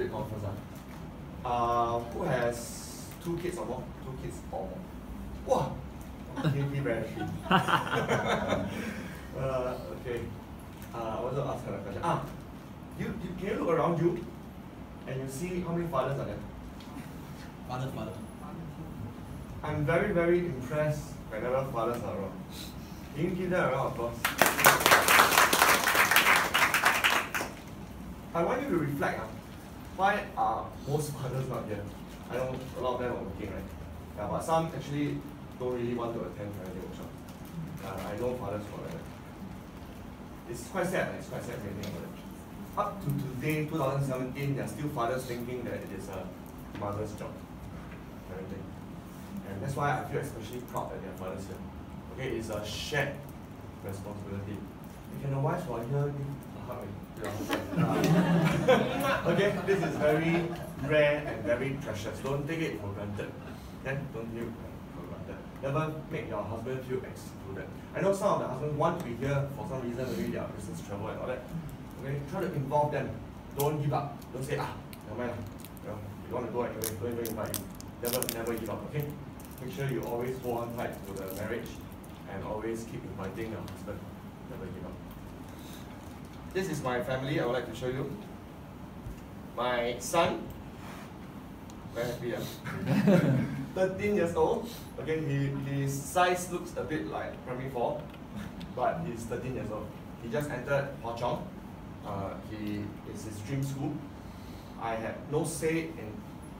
bit more first. Uh. Uh, who has two kids or more? Two kids or more? Wow! Maybe very uh, okay. Uh, I want to ask her a question. Ah, you, you can you look around you and you see how many fathers are there? Father, father. I'm very, very impressed whenever fathers are around. Can you give them a round of applause? I want you to reflect. Uh, why are most fathers not here? I know a lot of them are working, right? Yeah, but some actually don't really want to attend parenting workshop. Uh, I know fathers for that. It's quite sad, it's quite sad when about it. Up to today, 2017, there are still fathers thinking that it is a mother's job, parenting. And that's why I feel especially proud that there are fathers here. Okay, it's a shared responsibility. You can the wives who here give a hug. okay, this is very rare and very precious. Don't take it for granted. Then don't take it for granted. Never make your husband feel excluded. I know some of the husbands want to be here for some reason, maybe their business travel and all that. Okay, try to involve them. Don't give up. Don't say, ah, never mind. You, know, you want to go anyway, don't even invite you. Never, never give up, okay? Make sure you always hold on tight to the marriage and always keep inviting your husband. Never give up. This is my family, I would like to show you. My son, very happy, yeah? 13 years old. Okay, he, his size looks a bit like primary 4, but he's 13 years old. He just entered Hwa Chong. Uh, he is his dream school. I had no say in,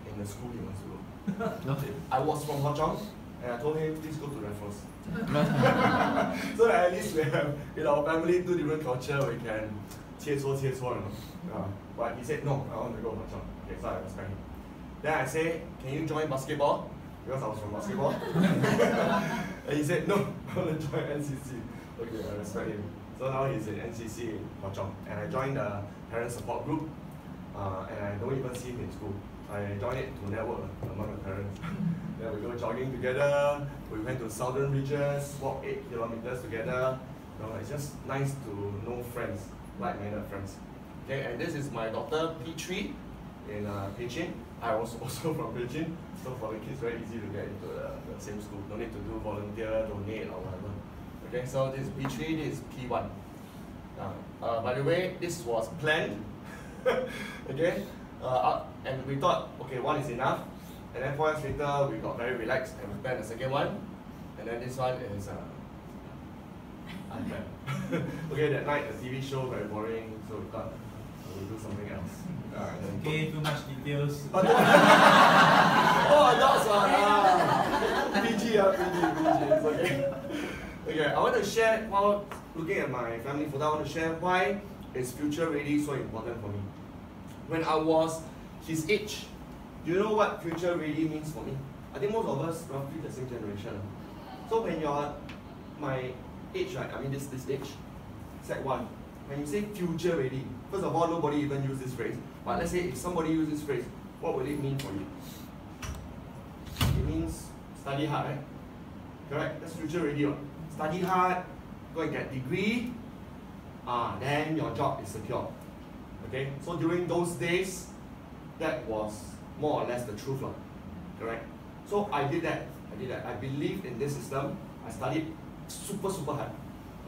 in the school he wants to go. I was from Hwa Chong, and I told him, please go to Raffles. so that at least we have in our family two different culture we can 切磋切磋 you know. Uh, but he said no, I want to go Hwa Chong. Okay, so I respect him. Then I say, can you join basketball? Because I was from basketball. and he said, no, I want to join NCC. Okay, I respect him. So now he's in NCC in Hwa Chong. And I joined the parent support group. Uh, and I don't even see him in school. I joined it to network among the parents. jogging together. We went to Southern Ridges, walk eight kilometers together. You know, it's just nice to know friends, like-minded friends. Okay, and this is my daughter P3 in uh, Beijing. I was also from Beijing, so for the kids very easy to get into the, the same school. No need to do volunteer, donate or whatever. Okay, so this is P3, this is P1. Uh, uh, by the way, this was planned. okay, uh, and we thought, okay, one is enough. And then four years later, we got very relaxed and we planned the second one. And then this one is uh, unplanned. okay, that night the TV show very boring, so we thought we'll do something else. Uh, Okay, too much details. oh, adults are ah. PG, ah, PG, PG, it's okay. Okay, I want to share, while looking at my family photo, I want to share why is future ready so important for me. When I was his age, do you know what future really means for me? I think most of us roughly the same generation. So when you're my age, right, I mean this, this age, sec 1, when you say future ready, first of all, nobody even use this phrase. But let's say if somebody uses this phrase, what would it mean for you? It means study hard, right? Correct? That's future ready. Right? Study hard, go and get degree, ah, then your job is secure. Okay? So during those days, that was more or less the truth. Lah. Correct? So I did that. I did that. I believed in this system. I studied super, super hard.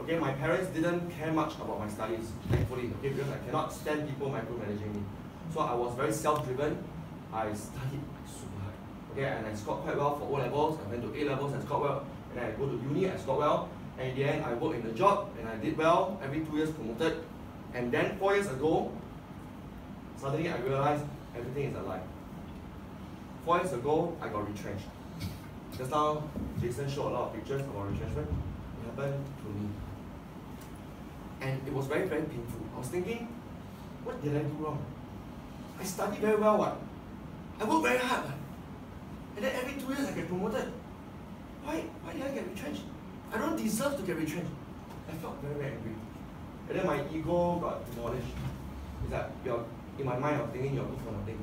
Okay, my parents didn't care much about my studies, thankfully, okay, because I cannot stand people micromanaging me. So I was very self-driven. I studied super hard. Okay, and I scored quite well for O levels. I went to A levels and scored well. And I go to uni, I scored well. And in the end, I worked in a job and I did well. Every two years promoted. And then four years ago, suddenly I realized everything is a lie. Four years ago, I got retrenched. Just now, Jason showed a lot of pictures of about retrenchment. It happened to me. And it was very, very painful. I was thinking, what did I do wrong? I studied very well, what? I worked very hard, what? And then every two years I get promoted. Why? Why did I get retrenched? I don't deserve to get retrenched. I felt very, very angry. And then my ego got demolished. It's like you're in my mind, I'm thinking you're good for nothing.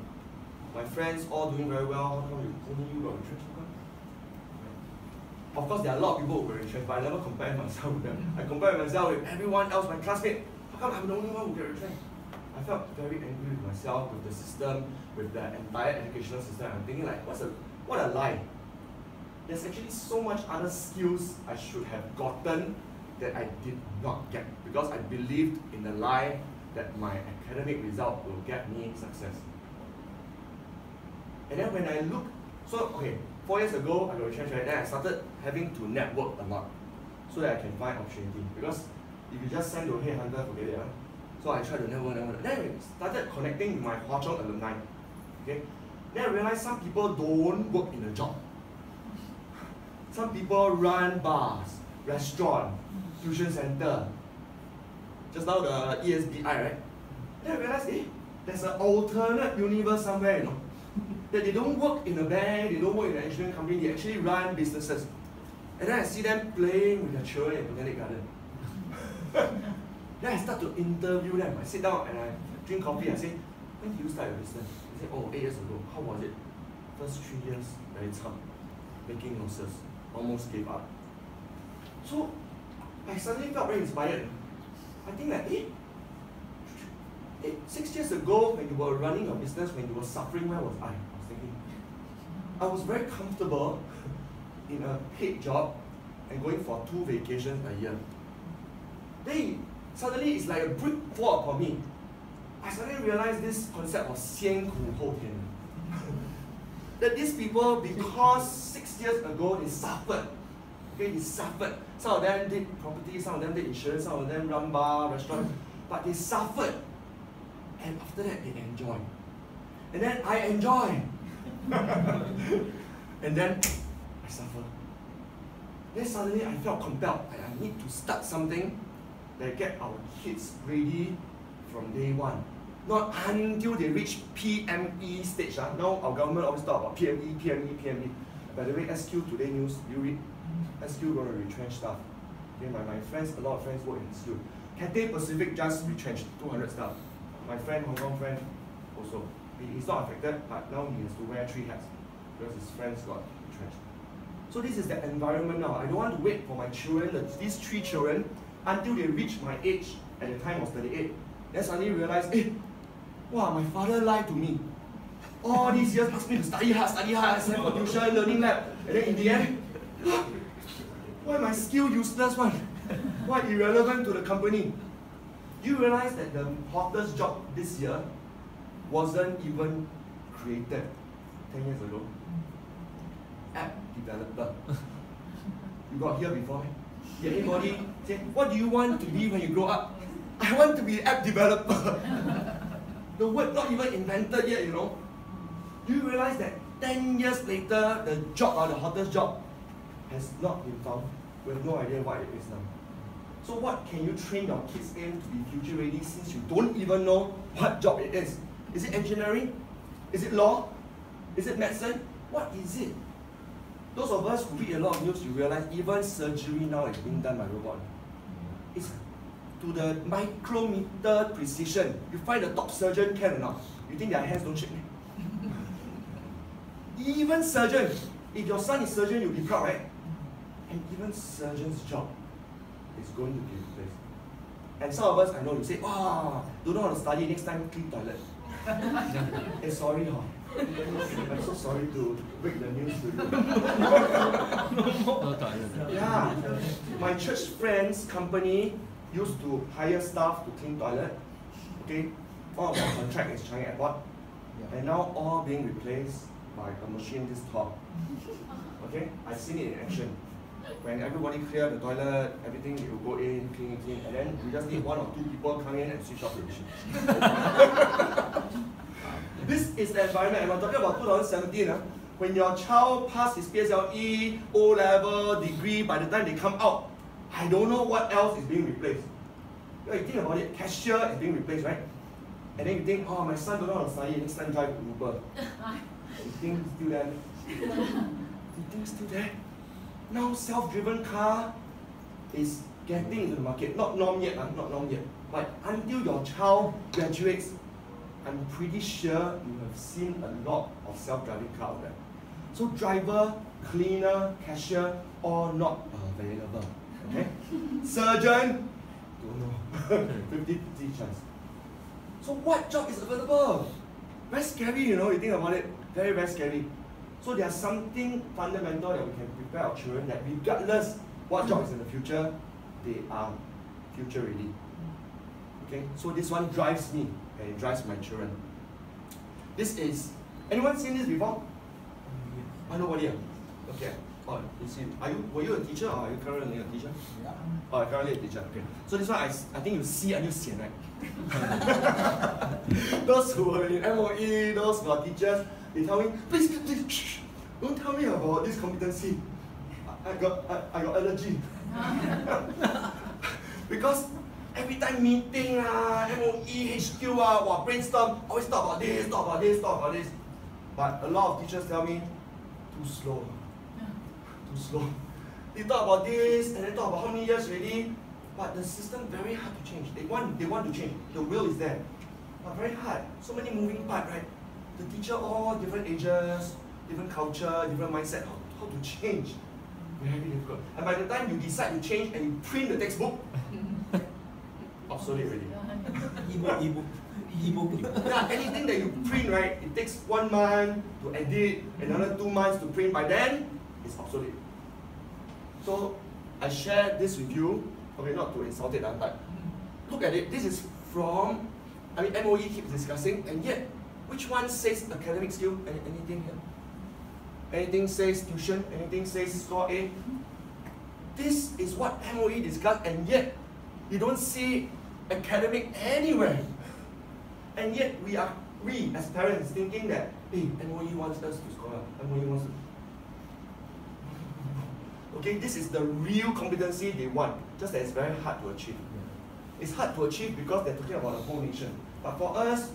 My friends all doing very well. How come you, only you got retrenched? Of course, there are a lot of people who were retrenched, but I never compare myself with them. I compare myself with everyone else, my classmate. How come I'm the only one who get retrenched? I felt very angry with myself, with the system, with the entire educational system. I'm thinking like, what's a what a lie. There's actually so much other skills I should have gotten that I did not get because I believed in the lie that my academic result will get me success. And then when I look, so okay, four years ago I got retrenched, right? Then I started having to network a lot so that I can find opportunity. Because if you just send to a headhunter, forget it. Huh? So I tried to network, network. Then I started connecting with my Hwa Chong alumni. Okay? Then I realized some people don't work in a job. Some people run bars, restaurant, tuition center. Just now the ESBI, right? Then I realized, eh, there's an alternate universe somewhere, you know. That they don't work in a bank, they don't work in an engineering company, they actually run businesses. And then I see them playing with their children in Botanic Garden. then I start to interview them. I sit down and I drink coffee. I say, when did you start your business? They say, oh, eight years ago. How was it? First three years, very tough. Making losses. Almost gave up. So I suddenly felt very inspired. I think that, eh, eh, six years ago when you were running your business, when you were suffering, where was I? I was thinking, I was very comfortable in a paid job and going for two vacations a year. Then suddenly it's like a brick wall for me. I suddenly realized this concept of 先苦后甜. that these people, because six years ago they suffered, okay, they suffered. Some of them did property, some of them did insurance, some of them run bar, restaurant, but they suffered. And after that, they enjoy. And then I enjoy. and then I suffer. Then suddenly I felt compelled that I need to start something that get our kids ready from day one. Not until they reach PME stage. Uh. Now our government always talk about PME, PME, PME. By the way, SQ Today News, you read? SQ to retrench staff. Okay, my, my friends, a lot of friends work in SQ. Cathay Pacific just retrenched 200 staff. My friend, Hong Kong friend, also. He, he's not affected, but now he has to wear three hats because his friends got retrenched. So this is the environment now. I don't want to wait for my children, these three children, until they reach my age, at the time was 38. Then suddenly realize, eh, wow, my father lied to me. All these years asked me to study hard, study hard, send for tuition, learning lab. And then in the end, why my skill useless one? Why irrelevant to the company? Do you realize that the hottest job this year wasn't even created 10 years ago? App developer. You got here before? Eh? Did anybody say, what do you want to be when you grow up? I want to be an app developer. the word not even invented yet, you know. Do you realize that 10 years later, the job or the hottest job has not been found? We have no idea what it is now. So what can you train your kids in to be future ready since you don't even know what job it is? Is it engineering? Is it law? Is it medicine? What is it? Those of us who read a lot of news, you realize even surgery now is being done by robot. It's to the micrometer precision. You find a top surgeon can or not? You think their hands don't shake? even surgeon, if your son is surgeon, you'll be proud, right? And even surgeon's job is going to be replaced. And some of us, I know, you say, wow, don't know how to study, next time clean toilet. Hey, sorry, huh? I'm so sorry to break the news to you. yeah, my church friend's company used to hire staff to clean toilet. Okay, all of our contract is Changi Airport, and now all being replaced by a machine this tall. Okay, I've seen it in action. When everybody clear the toilet, everything you go in, clean, clean, and then we just need one or two people come in and switch off the machine. this is the environment, and I'm talking about 2017. Uh, when your child passed his PSLE, O level, degree, by the time they come out, I don't know what else is being replaced. You, know, you think about it, cashier is being replaced, right? And then you think, oh, my son don't know how to study, next time drive Uber. you think still there? you think still there? Now self-driven car is getting into the market. Not norm yet, uh, not norm yet. But until your child graduates, I'm pretty sure you have seen a lot of self-driving car out there. So driver, cleaner, cashier, all not available. Okay? Surgeon, don't know. 50 50 chance. So what job is available? Very scary, you know, you think about it. Very, very scary. So there's something fundamental that we can prepare our children that regardless what job is in the future, they are future ready. Okay, so this one drives me and it drives my children. This is anyone seen this before? Oh, nobody. ah? Okay. Oh, you see, are you were you a teacher or are you currently a teacher? Yeah. Oh, currently a teacher. Okay. So this one I, I think you see until sian, right? those who are in MOE, those who are teachers, they tell me, please, please, please, shh, don't tell me about this competency. I, I got I, I got allergy. because every time meeting ah, MOE, HQ ah, wow, brainstorm, always talk about this, talk about this, talk about this. But a lot of teachers tell me, too slow. Too slow. They talk about this and they talk about how many years already, but the system very hard to change. They want they want to change. The will is there. But very hard. So many moving parts, right? The teacher all different ages, different culture, different mindset, how, how to change. Very difficult. And by the time you decide to change and you print the textbook, obsolete already. Ebook, ebook, ebook. Yeah, anything that you print, right, it takes one month to edit, another two months to print. By then, it's obsolete. So, I share this with you. Okay, not to insult it, ah, but look at it. This is from, I mean, MOE keeps discussing, and yet, which one says academic skill? Any, anything here? Anything says tuition? Anything says score A? This is what MOE discussed, and yet, you don't see academic anywhere. And yet we are we as parents thinking that eh, hey MOE wants us to score well. MOE wants to Okay, this is the real competency they want, just that it's very hard to achieve. It's hard to achieve because they're talking about the whole nation. But for us,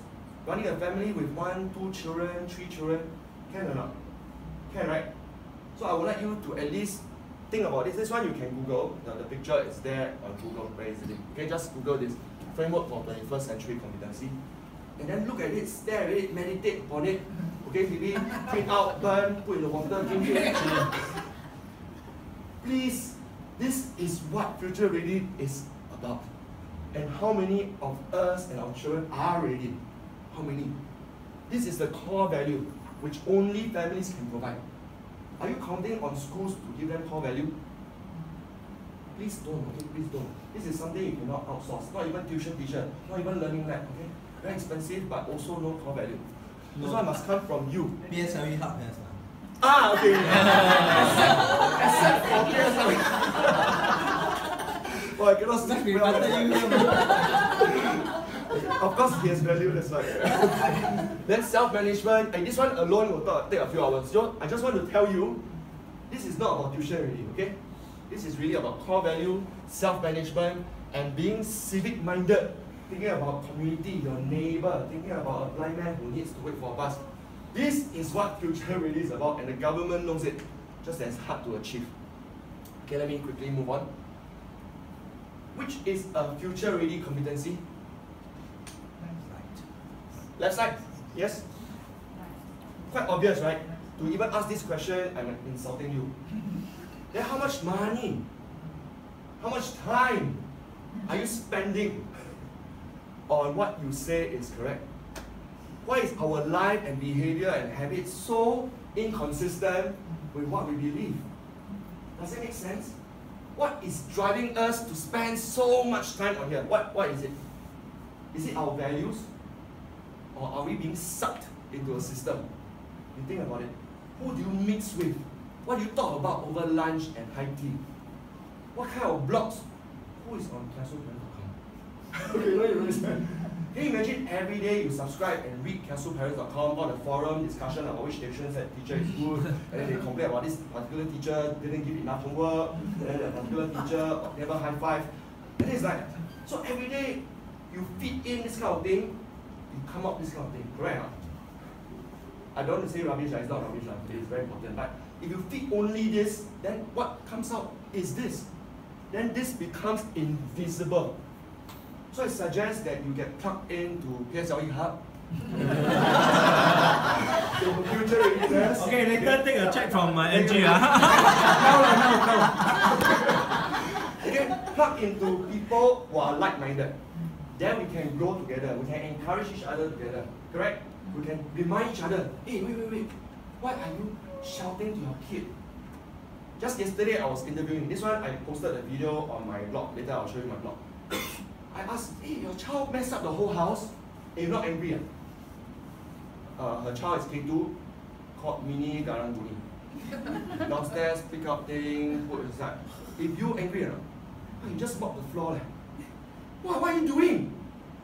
running a family with one, two children, three children, can or not? Can, right? So I would like you to at least think about this. This one you can Google. The, the picture is there on Google very easily. Okay, just Google this framework for 21st century competency. And then look at it, stare at it, meditate on it. Okay, maybe print out, burn, put in the water, drink it. Please, this is what future ready is about. And how many of us and our children are ready? How many? This is the core value which only families can provide. Are you counting on schools to give them core value? Please don't, okay? Please don't. This is something you cannot outsource. Not even tuition teacher, not even learning lab, okay? Very expensive, but also no core value. This No. one must come from you. PSLE hub has. ah. Ah, okay. except, except for PSLE. well, I cannot speak well. Of course, he has value, that's why. then self-management, and this one alone will ta- take a few hours. So I just want to tell you, this is not about tuition really, okay? This is really about core value, self-management, and being civic-minded. Thinking about community, your neighbor, thinking about a blind man who needs to wait for a bus. This is what future really is about, and the government knows it. Just as hard to achieve. Okay, let me quickly move on. Which is a future-ready competency? Left side. Yes? Quite obvious, right? To even ask this question, I'm insulting you. Then how much money? How much time are you spending on what you say is correct? Why is our life and behavior and habits so inconsistent with what we believe? Does it make sense? What is driving us to spend so much time on here? What, what is it? Is it our values? Or are we being sucked into a system? You think about it. Who do you mix with? What do you talk about over lunch and high tea? What kind of blogs? Who is on kiasuparents.com? okay, no, you understand. Can you imagine every day you subscribe and read kiasuparents.com, all the forum discussion about which tuition that teacher is good, and then they complain about this particular teacher didn't give enough homework, and then a particular teacher never high five. And it's like, so every day you feed in this kind of thing, you come up this kind of thing, correct? or not? I don't want to say rubbish, it's not rubbish, it's very important. But if you feed only this, then what comes out is this. Then this becomes invisible. So I suggest that you get plugged into PSLE Hub. to future readiness. Okay, later take a check from my NG. No, no, no, no. okay, plug into people who are like-minded. Then we can grow together. We can encourage each other together. Correct? We can remind each other, hey, wait, wait, wait. Why are you shouting to your kid? Just yesterday I was interviewing. This one I posted a video on my blog. Later I'll show you my blog. I asked, hey, your child messed up the whole house. Hey, you're not angry. Ah? Uh, her child is K2, called Mini Garanguni. Downstairs, pick up thing, put inside. If you angry or not, you just mop the floor. Like. What, what are you doing?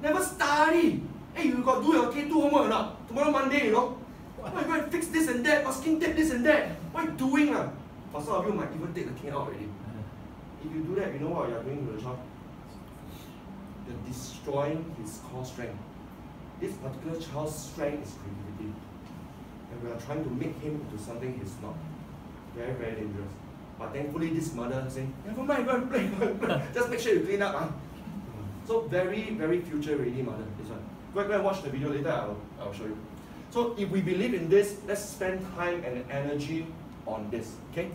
Never study. Hey, you got to do your K2 homework or not? Tomorrow Monday, you know? Why you going to fix this and that, masking tape this and that? What are you doing? Uh? For some of you might even take the king out already. If you do that, you know what you are doing to the child? You're destroying his core strength. This particular child's strength is creativity. And we are trying to make him into something he's not. Very, very dangerous. But thankfully, this mother saying, never mind, go and play, go and play. Just make sure you clean up. Huh? So very, very future ready mother, this one. Go, go and watch the video later, I'll, I'll show you. So if we believe in this, let's spend time and energy on this, okay?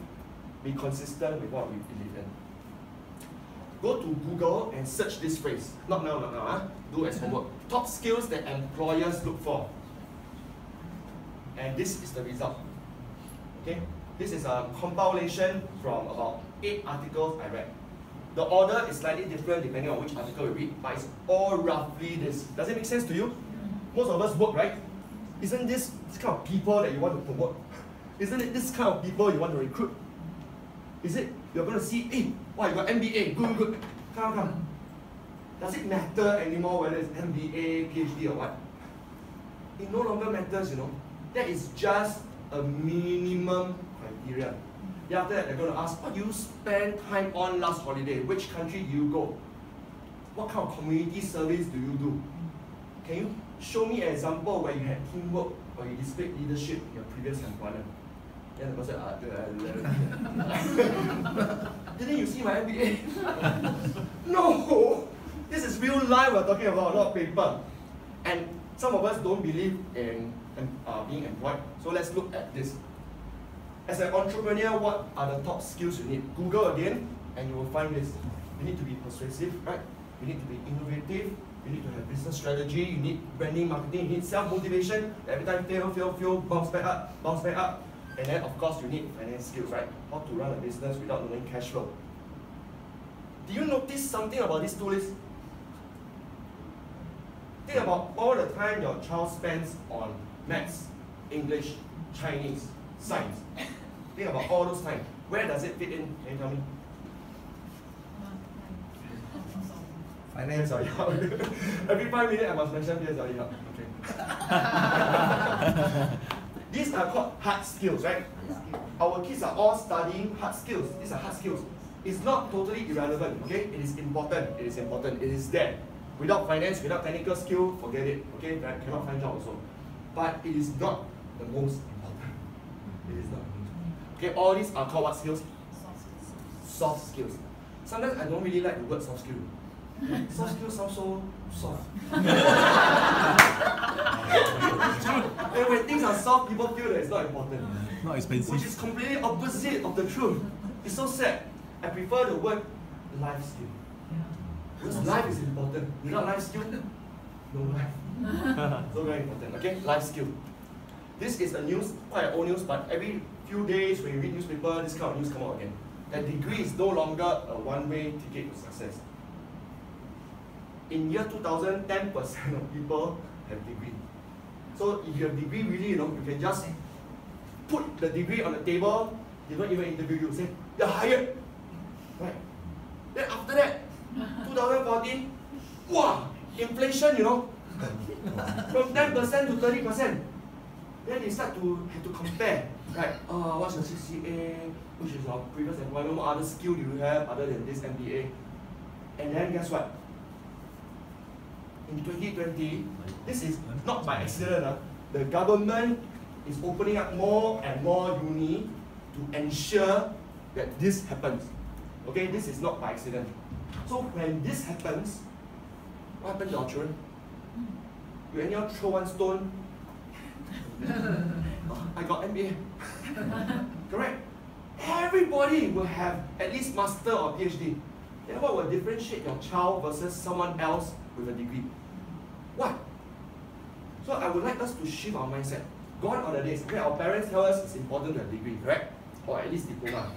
Be consistent with what we believe in. Go to Google and search this phrase. Not now, not now, huh? do as homework. Top skills that employers look for. And this is the result. Okay? This is a compilation from about eight articles I read. The order is slightly different depending on which article you read, but it's all roughly this. Does it make sense to you? Most of us work, right? Isn't this, this kind of people that you want to promote? Isn't it this kind of people you want to recruit? Is it you're going to see, hey, wow, you got MBA, good, good, come, come. Does it matter anymore whether it's MBA, PhD, or what? It no longer matters, you know. That is just a minimum criteria. Then after that, they're going to ask, what you spend time on last holiday? Which country do you go? What kind of community service do you do? Can you show me an example where you had teamwork or you displayed leadership in your previous employment? Then the person, uh, didn't you see my MBA? no! This is real life we're talking about, not paper. And some of us don't believe in, in uh, being employed. So let's look at this. As an entrepreneur, what are the top skills you need? Google again, and you will find this. You need to be persuasive, right? You need to be innovative. You need to have business strategy. You need branding, marketing. You need self-motivation. Every time fail, fail, fail, bounce back up, bounce back up. And then, of course, you need finance skills, right? How to run a business without knowing cash flow. Do you notice something about these two lists? Think about all the time your child spends on maths, English, Chinese, science. Think about all those time. Where does it fit in? Can you tell me? Finance. Sorry. Every five minutes I must mention PSLE Hub. Okay. These are called hard skills, right? Our kids are all studying hard skills. These are hard skills. It's not totally irrelevant, okay? It is important. It is important. It is there. Without finance, without technical skill, forget it. Okay, I cannot find job also. But it is not the most important. It is not. Okay, all these are called what skills? Soft skills. Sometimes I don't really like the word soft skill. Soft skills sound so soft. and when things are soft, people feel that it's not important. Not expensive. Which is completely opposite of the truth. It's so sad. I prefer the word life skill. Because life is important. Without life skill, no life. so very important. Okay, life skill. This is a news, quite an old news, but every few days when you read newspaper, this kind of news come out again. That degree is no longer a one-way ticket to success. In year 2000, 10% of people have degree. So if you have degree, really, you know, you can just put the degree on the table, they don't even interview you, say, you're hired. Right. Then after that, 2014, wow, inflation, you know, from 10% to 30%. Then they start to have to compare, right? Uh, what's your CCA? Which is your previous employment? What other skill do you have other than this MBA? And then guess what? In 2020, this is not by accident. Uh, the government is opening up more and more uni to ensure that this happens. Okay, this is not by accident. So when this happens, what happens to our children? You anyhow throw one stone. I got MBA. Correct. Everybody will have at least master or PhD. then what will differentiate your child versus someone else with a degree? What? So I would like us to shift our mindset. Gone are the days. Okay, our parents tell us it's important to have degree, correct? Or at least diploma.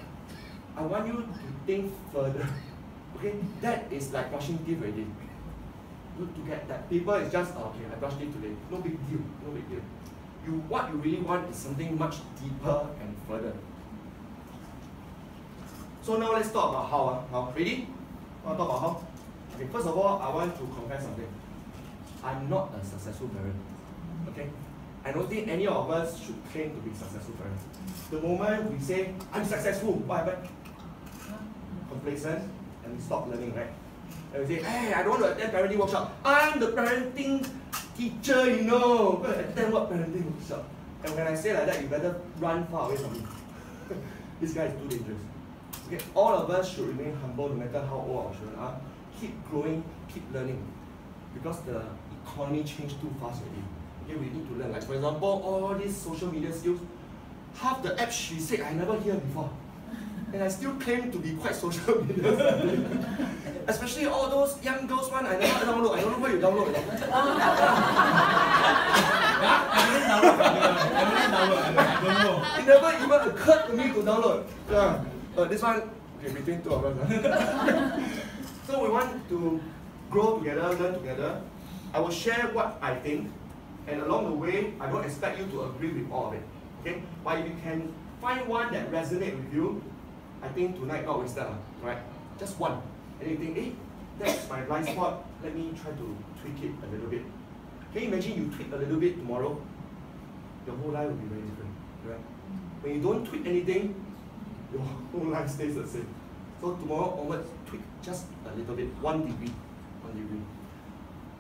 I want you to think further. Okay, that is like brushing teeth already. You to get that paper is just okay. I brushed teeth today. No big deal. No big deal. You what you really want is something much deeper and further. So now let's talk about how. Uh, how ready? Want to talk about how? Okay. First of all, I want to confess something. I'm not a successful parent. Okay. I don't think any of us should claim to be successful parents. The moment we say I'm successful, what happened? Complacent and we stop learning, right? And we say, hey, I don't want to attend parenting workshop. I'm the parenting teacher, you know. Go attend what parenting workshop. And when I say like that, you better run far away from me. this guy is too dangerous. Okay, all of us should remain humble no matter how old our children are. Keep growing, keep learning. Because the economy changed too fast already. Okay, we need to learn. Like for example, all these social media skills, half the apps she said I never hear before. And I still claim to be quite social media. Especially all those young girls one I never download. I don't know where you download. You know? It never even occurred to me to download. Yeah. Uh, this one, okay, between two of us. so we want to grow together, learn together. I will share what I think, and along the way, I don't expect you to agree with all of it. Okay? But if you can find one that resonates with you, I think tonight not wasted, right? Just one. And you think, hey, that's my blind spot. Let me try to tweak it a little bit. Can you imagine you tweak a little bit tomorrow? Your whole life will be very different, right? When you don't tweak anything, your whole life stays the same. So tomorrow onwards, tweak just a little bit, one degree, one degree.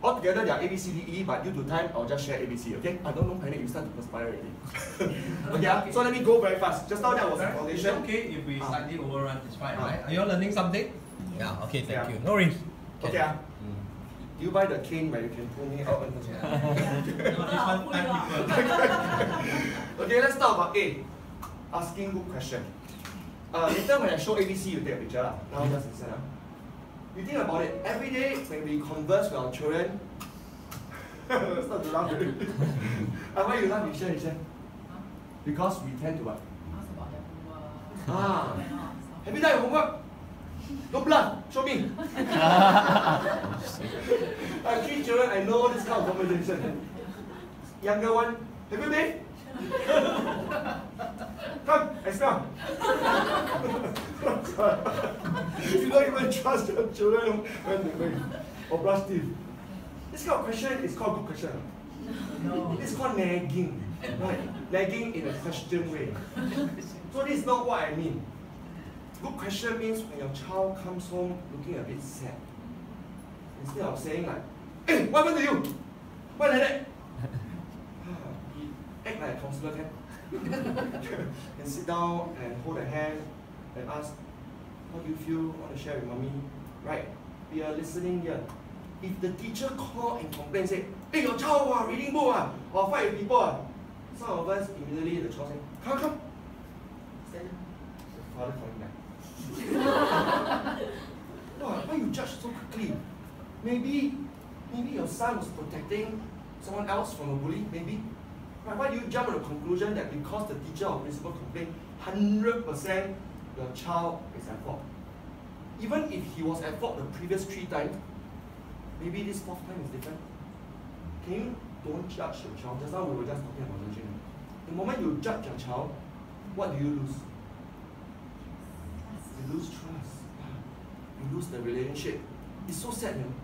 Altogether, there are A, B, C, D, E, but due to time, I'll just share A, B, C, okay? I don't know panic, you start to perspire already. okay, okay, so let me go very fast. Just now that was the foundation. okay if we Ah. slightly overrun, it's fine, Ah. right? Are you all learning something? Yeah, okay, thank Yeah. you. No worries. Okay, ah. do you buy the cane where you can pull me out? No, this one, okay, let's talk about A. Asking good question. Uh, later when I show ABC, you take a picture. lah. Now just listen. ah. You think about it, every day when we converse with our children, start to laugh already. uh, why you laugh, you share, you share? Because we tend to what? Ask about Ah, have you done your homework? Don't bluff, show me. I have three children, I know this kind of conversation. Younger one, have you been? Come, I smell. you don't even trust your children when they bathe or brush teeth. This kind of question is called good question. No. It's called nagging. Right? Nagging in a question way. So this is not what I mean. Good question means when your child comes home looking a bit sad. Instead of saying like, Hey, what happened to you? Why like that? He act like a counselor can. and sit down and hold a hand and ask, how do you feel? Want to share with mommy? Right? We are listening here. If the teacher call and complain, say, hey, your child ah, reading book ah, or fight with people ah. Some of us immediately the child say, come, come. Stand. The father calling Wow, why you judge so quickly? Maybe, maybe your son was protecting someone else from a bully, maybe. Right? Why do you jump to the conclusion that because the teacher or principal complained, 100% your child is at fault? Even if he was at fault the previous three times, maybe this fourth time is different. Can you don't judge your child? Just now we were just talking about judging. The moment you judge your child, what do you lose? You lose trust. You lose the relationship. It's so sad, you know.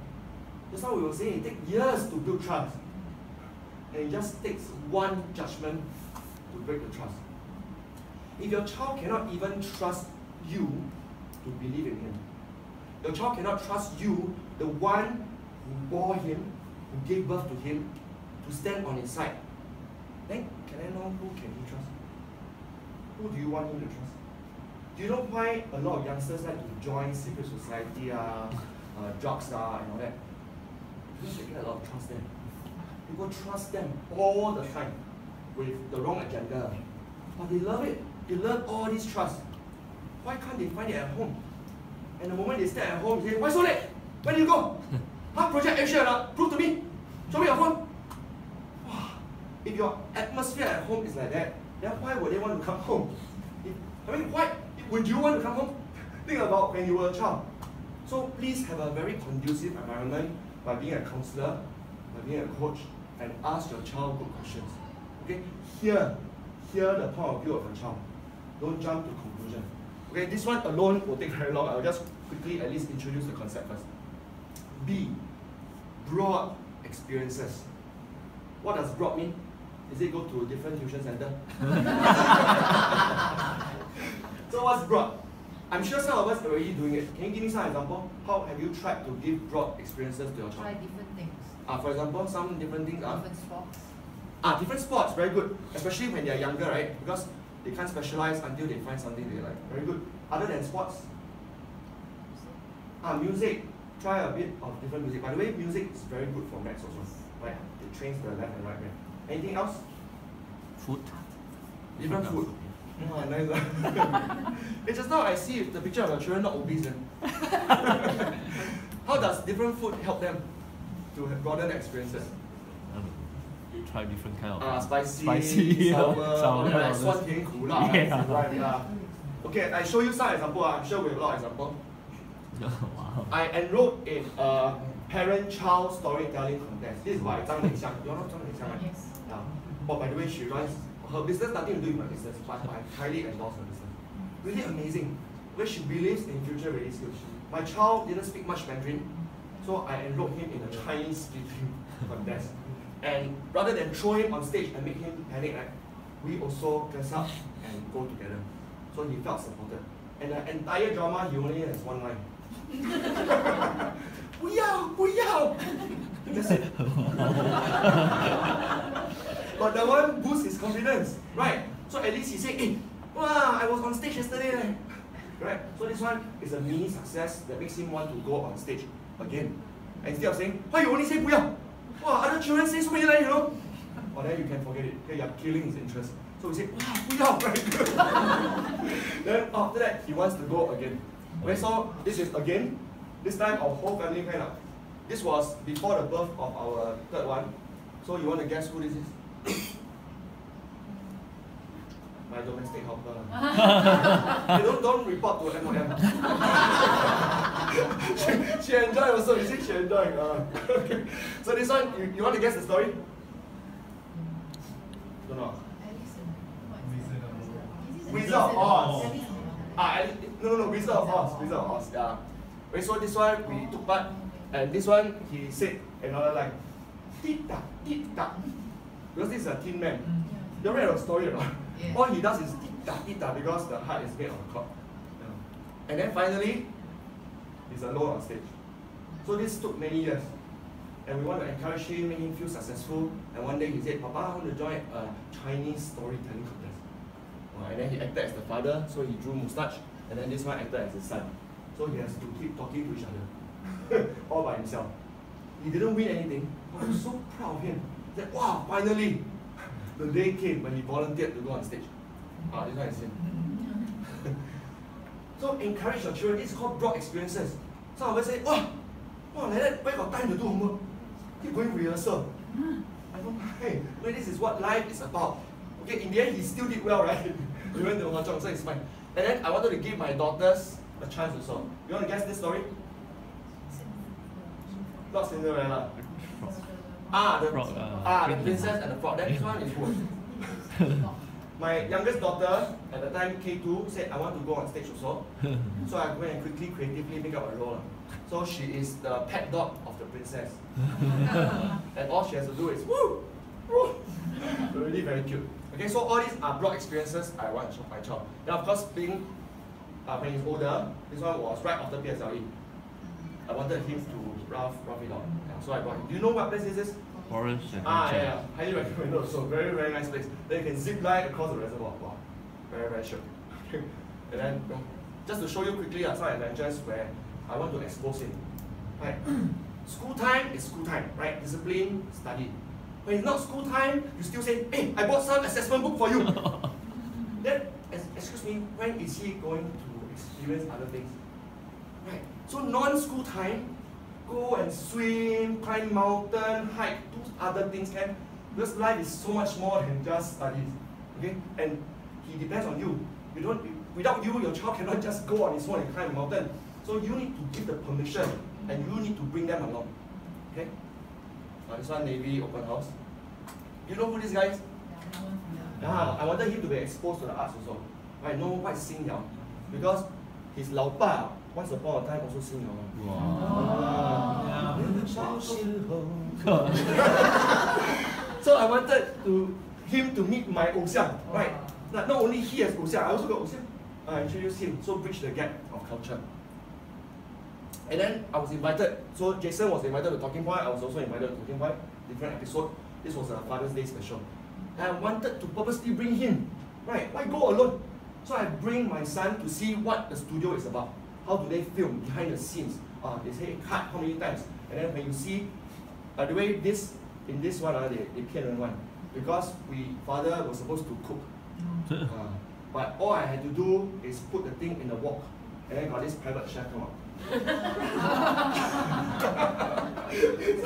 Just now we were saying it takes years to build trust. And it just takes one judgment to break the trust. If your child cannot even trust you to believe in him, your child cannot trust you, the one who bore him, who gave birth to him, to stand on his side, then can I know who can he trust? Who do you want him to trust? Do you know why a lot of youngsters like to join secret society, uh, uh, drugs and all that? Because they get a lot of trust there. People trust them all the time with the wrong agenda. But they love it. They love all this trust. Why can't they find it at home? And the moment they stay at home, they say, why so late? Where do you go? huh? Project Asia, uh, prove to me. Show me your phone. Wow. If your atmosphere at home is like that, then why would they want to come home? If, I mean, why would you want to come home? Think about when you were a child. So please have a very conducive environment by being a counselor, by being a coach, and ask your child good questions. Okay? Hear, hear the point of view of your child. Don't jump to conclusion. Okay, this one alone will take very long. I'll just quickly at least introduce the concept first. B, broad experiences. What does broad mean? Is it go to a different tuition center? so what's broad? I'm sure some of us are already doing it. Can you give me some example? How have you tried to give broad experiences to your child? Try different things. Ah, for example, some different things are Different sports. ah different sports, very good. Especially when they're younger, right? Because they can't specialize until they find something they like. Very good. Other than sports, ah music. Try a bit of different music. By the way, music is very good for maths also. Right? It trains the left and right brain. Anything else? Food. Different food. Wow, nice. Ah. it's just now I see the picture of your children not obese eh? How does different food help them to broaden their experiences? Um, try different kind of uh, spicy, spicy, sour, sour sour, Okay, I show you some example. Uh, I'm sure we have a lot of example. wow. I enrolled in a parent-child storytelling contest. This is by Zhang Lingxiang. You know Zhang Lingxiang, right? Yes. Yeah. Oh, by the way, she runs her business nothing to do with my business, but I highly endorse her business. Really amazing. Where she believes in future ready skills. My child didn't speak much Mandarin, so I enrolled him in a Chinese speaking contest. And rather than throw him on stage and make him panic, right, we also dress up and go together. So he felt supported. And the entire drama, he only has one line. 不要不要 That's it. but that one boosts his confidence, right? So at least he said, hey, wow, I was on stage yesterday. Right? So this one is a mini success that makes him want to go on stage again. And instead of saying, why you only say Puya? Wow, other children say so many lines, you know? Or then you can forget it. Okay, you're killing his interest. So we say, wow, Puya, very good. then after that, he wants to go again. Okay, so this is again, this time our whole family kind of. This was before the birth of our third one. So you want to guess who this is? My domestic helper. you don't, don't report to MOM. she, she enjoyed also. You see, she enjoyed. Uh, okay. So this one, you, you want to guess the story? Don't know. Wizard of Oz. Ah, I- no, no, no, Wizard of Oz. Wizard of Oz, yeah. Okay, so this one we took part, and this one he said another line. Tita, tita. Because this is a tin man. Mm. You read the story or not? Yeah. All he does is tita, tita because the heart is made of clock. Yeah. And then finally, he's alone on stage. So this took many years. And we want to encourage him, make him feel successful. And one day he said, Papa, I want to join a Chinese storytelling contest. And then he acted as the father, so he drew moustache. And then this one acted as his son. So he has to keep talking to each other. All by himself. He didn't win anything. But I'm so proud of him. Said, wow, finally, the day came when he volunteered to go on stage. Ah, this one is him. so encourage your children. It's called broad experiences. Some of us say, wow, wow, like that, where got time to do homework? Keep going rehearsal. I don't mind. But this is what life is about. Okay, in the end, he still did well, right? he went to Hwa Chong, so it's fine. And then I wanted to give my daughters a chance also. You want to guess this story? Not Cinderella. Ah, the, Frog, uh, ah, the princess and the frog. Then this one is who? My youngest daughter at the time K2 said I want to go on stage also. so I went and quickly creatively make up a role. So she is the pet dog of the princess. and all she has to do is woo, woo. really very cute. Okay, so all these are broad experiences I want for my child. Then of course being uh, when he's older, this one was right after PSLE. I wanted him to rough rough it out. So I brought him. Do you know what place this is? Forest Ah, adventure. yeah, yeah. Highly recommend also. Very, very nice place. Then you can zip line across the reservoir. Wow. Very, very sure. and then, just to show you quickly uh, some adventures where I want to expose him. Right? school time is school time, right? Discipline, study. When it's not school time, you still say, hey, I bought some assessment book for you. then, excuse me, when is he going to experience other things? Right. So non-school time, go and swim, climb mountain, hike, do other things can. Because life is so much more than just studies. Okay? And he depends on you. You don't without you, your child cannot just go on his own and climb a mountain. So you need to give the permission and you need to bring them along. Okay? Uh, this one Navy open house. You know who this guy is? Yeah, I wanted him to be exposed to the arts also. Right, know what is Xing Yao. Because his 老爸 once upon a time also sing Yao. Wow. so I wanted to him to meet my 偶像, right? Not, not only he has 偶像, I also got 偶像. I introduced him, so bridge the gap of culture. And then I was invited, so Jason was invited to Talking Point, I was also invited to Talking Point, different episode. This was a Father's Day special. And I wanted to purposely bring him, right? Why go alone? So I bring my son to see what the studio is about. How do they film behind the scenes? Uh, they say cut how many times? And then when you see, by the way, this in this one, uh, they, they 骗人 one. Because we father was supposed to cook. Uh, but all I had to do is put the thing in the wok. And then got this private chef come out.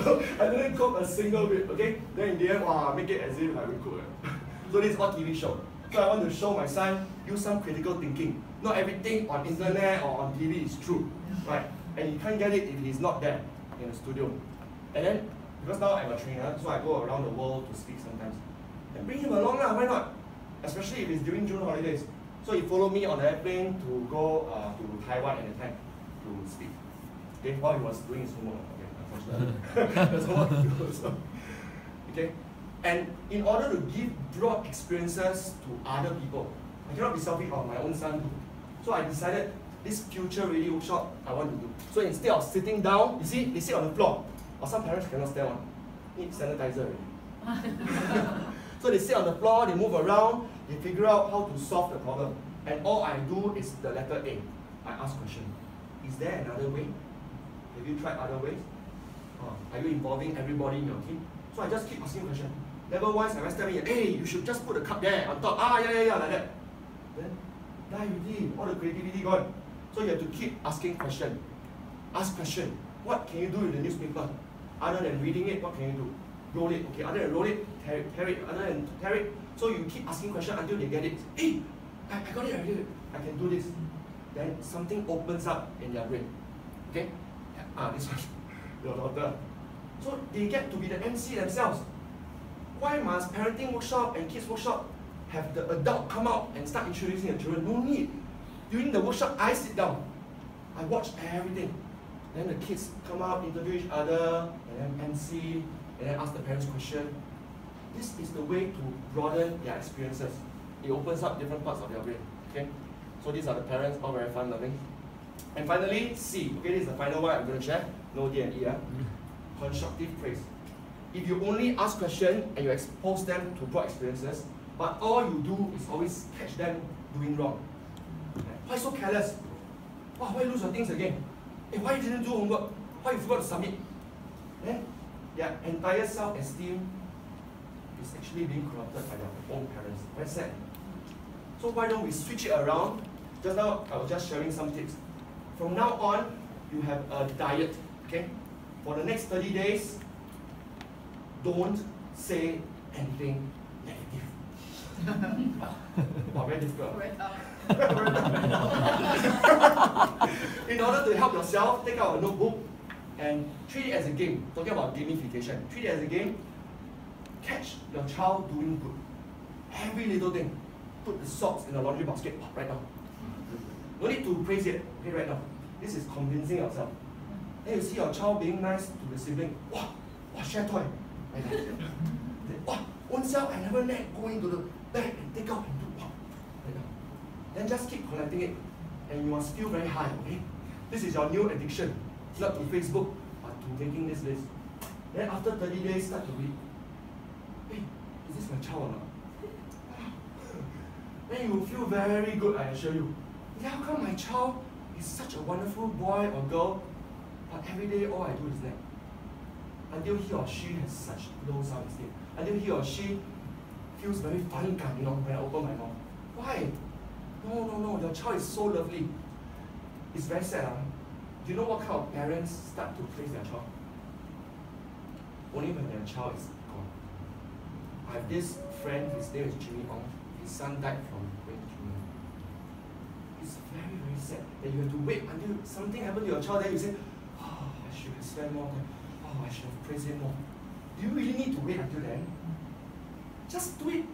so I didn't cook a single bit, okay? Then in the end, wow, make it as if I would cook. so this is all TV show. So I want to show my son, use some critical thinking. Not everything on internet or on TV is true, right? And you can't get it if he's not there in the studio. And then, because now I'm a trainer, so I go around the world to speak sometimes. And bring him along lah, why not? Especially if it's during June holidays. So he followed me on the airplane to go uh, to Taiwan at the time to speak. Okay, while he was doing his homework. Okay, unfortunately. That's homework. Okay? And in order to give broad experiences to other people, I cannot be selfish on my own son. So I decided this future ready workshop I want to do. So instead of sitting down, you see, they sit on the floor. Or some parents cannot stand on. Need sanitizer already. so they sit on the floor, they move around, they figure out how to solve the problem. And all I do is the letter A. I ask question. Is there another way? Have you tried other ways? Uh, are you involving everybody in your team? So I just keep asking question. Level one, I tell me, hey, you should just put the cup there on top. Ah, yeah, yeah, yeah, like that. Then, die already. All the creativity gone. So you have to keep asking question. Ask question. What can you do with the newspaper? Other than reading it, what can you do? Roll it. Okay, other than roll it, tear it. Tear it. Other than tear it. So you keep asking question until they get it. Hey, I, I got it already. I can do this. Then something opens up in their brain. Okay? Ah, this one. Your daughter. So they get to be the MC themselves. Why must parenting workshop and kids workshop have the adult come out and start introducing the children? No need. During the workshop, I sit down. I watch everything. Then the kids come out, interview each other, and then MC, and then ask the parents question. This is the way to broaden their experiences. It opens up different parts of their brain. Okay? So these are the parents, all very fun loving. And finally, C. Okay, this is the final one I'm going to share. No D and E. Yeah? Constructive praise. If you only ask questions and you expose them to broad experiences, but all you do is always catch them doing wrong. Why so careless? Wow, why lose your things again? Hey, why you didn't do homework? Why you forgot to submit? Then their entire self-esteem is actually being corrupted by their own parents. Very sad. So why don't we switch it around? Just now I was just sharing some tips. From now on, you have a diet, okay? For the next 30 days, don't say anything negative. wow, very difficult. In order to help yourself, take out a notebook and treat it as a game. Talking about gamification. Treat it as a game. Catch your child doing good. Every little thing. Put the socks in the laundry basket right now. No need to praise it. Okay, right now. This is convincing yourself. Then you see your child being nice to the sibling. Wow, wow, share toy. Like that. wow, own self, I never let go into the bag and take out and do oh. wow. That. Then just keep collecting it. And you are still very high, okay? This is your new addiction. Not to Facebook, but to making this list. Then after 30 days, start to read. Hey, is this my child or not? then you will feel very good, I assure you. How come my child is such a wonderful boy or girl, but every day all I do is nag? Until he or she has such low self-esteem. Until he or she feels very funny, you know, when I open my mouth. Why? No, no, no, your child is so lovely. It's very sad. Huh? Do you know what kind of parents start to praise their child? Only when their child is gone. I have this friend, his name is Jimmy Ong. His son died from brain tumor. It's very, very sad that you have to wait until something happened to your child, then you say, Oh, I should have spent more time. Oh, I should have praised him more. Do you really need to wait until then? Just do it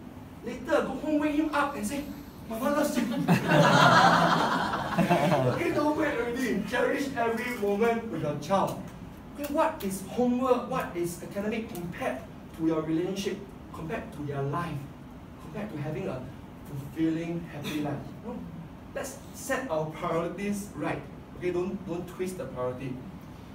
later. Go home, wake him up and say, Mama loves you. okay, don't wait already. Cherish every moment with your child. Okay, what is homework? What is academic compared to your relationship? Compared to their life? Compared to having a fulfilling, happy life? No. Let's set our priorities right. Okay, don't don't twist the priority.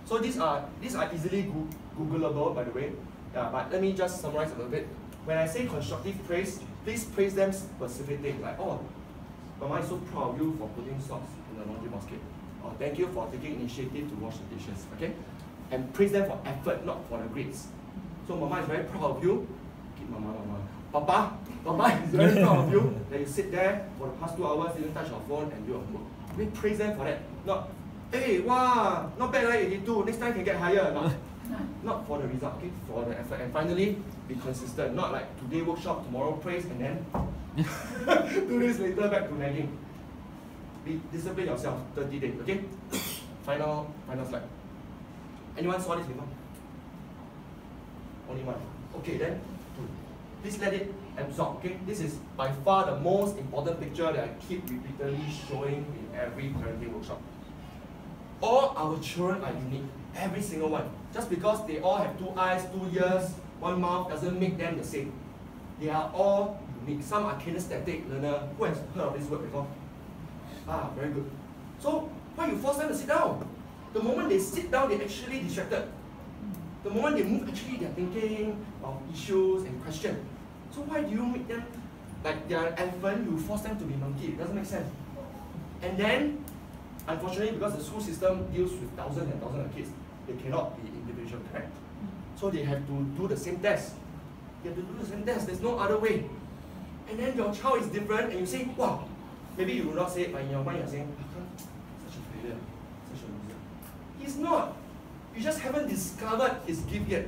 So these are these are easily go Googleable, by the way. Yeah, but let me just summarize a little bit. When I say constructive praise, please praise them specific things like, oh, Mama is so proud of you for putting socks in the laundry basket. Or thank you for taking initiative to wash the dishes. Okay? And praise them for effort, not for the grades. So Mama is very proud of you. Keep Mama, Mama. Papa, Papa is very proud of you that you sit there for the past two hours, didn't touch your phone and do your homework. We praise them for that. Not, Eh, hey, wow, not bad, right? 82. Next time can get higher. Not, not for the result, okay? For the effort. And finally, be consistent. Not like today workshop, tomorrow praise, and then two days later back to nagging. Be discipline yourself. 30 days, okay? final, final slide. Anyone saw this before? Only one. Okay, then two. Please let it absorb. Okay, this is by far the most important picture that I keep repeatedly showing in every parenting workshop. All our children are unique, every single one. Just because they all have two eyes, two ears, one mouth doesn't make them the same. They are all unique. Some are kinesthetic learner. Who has heard of this word before? Ah, very good. So why you force them to sit down? The moment they sit down, they're actually distracted. The moment they move, actually they're thinking of issues and questions. So why do you make them like they're an elephant, you force them to be monkey? It doesn't make sense. And then, unfortunately, because the school system deals with thousands and thousands of kids, they cannot be individual, correct? Mm. So they have to do the same test. They have to do the same test. There's no other way. And then your child is different, and you say, wow, maybe you will not say it, but in your mind you're saying, such a failure, such a loser? He's not. You just haven't discovered his gift yet.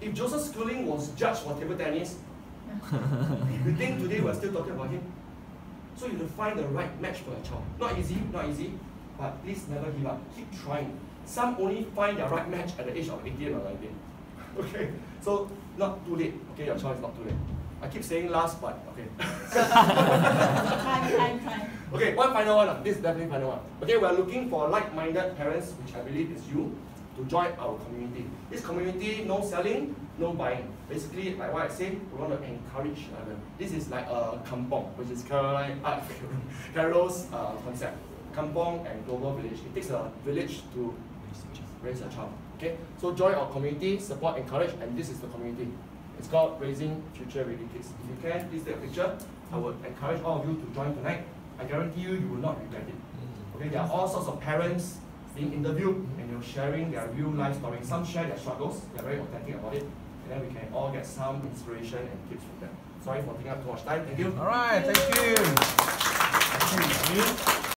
If Joseph Schooling was judged for table tennis, you think today we're still talking about him? So you have to find the right match for your child. Not easy, not easy, but please never give up. Keep trying. Some only find their right match at the age of 18 or 19. Okay, so not too late. Okay, your is not too late. I keep saying last, but okay. time, time, time. Okay, one final one. ah. This is definitely final one. Okay, we are looking for like-minded parents, which I believe is you, to join our community. This community, no selling, no buying. Basically, like what I say, we want to encourage them. This is like a kampong, which is Caroline, uh, Carol's uh, concept. Kampong and global village. It takes a village to raise a child. Okay, so join our community, support, encourage, and this is the community. It's called Raising Future Ready Kids. If you can, please take a picture. I would encourage all of you to join tonight. I guarantee you, you will not regret it. Okay, there are all sorts of parents being interviewed and you're sharing their real life stories. Some share their struggles, they're very authentic about it, and then we can all get some inspiration and tips from them. Sorry for taking up too much time. Thank you. All right, thank you. Thank you.